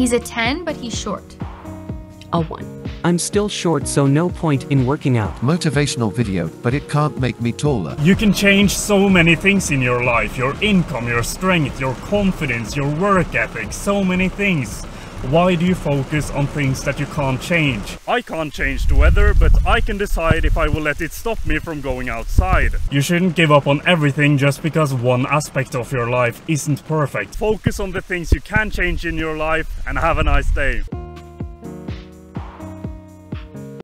He's a 10, but he's short. A 1. I'm still short so no point in working out. Motivational video, but it can't make me taller. You can change so many things in your life. Your income, your strength, your confidence, your work ethic, so many things. Why do you focus on things that you can't change? I can't change the weather, but I can decide if I will let it stop me from going outside. You shouldn't give up on everything just because one aspect of your life isn't perfect. Focus on the things you can change in your life and have a nice day.